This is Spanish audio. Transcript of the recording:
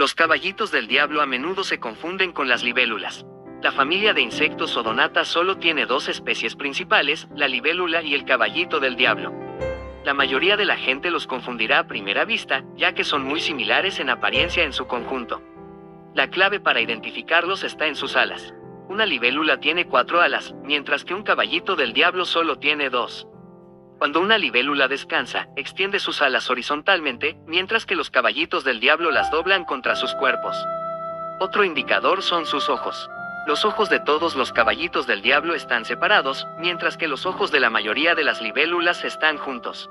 Los caballitos del diablo a menudo se confunden con las libélulas. La familia de insectos odonata solo tiene dos especies principales, la libélula y el caballito del diablo. La mayoría de la gente los confundirá a primera vista, ya que son muy similares en apariencia en su conjunto. La clave para identificarlos está en sus alas. Una libélula tiene cuatro alas, mientras que un caballito del diablo solo tiene dos. Cuando una libélula descansa, extiende sus alas horizontalmente, mientras que los caballitos del diablo las doblan contra sus cuerpos. Otro indicador son sus ojos. Los ojos de todos los caballitos del diablo están separados, mientras que los ojos de la mayoría de las libélulas están juntos.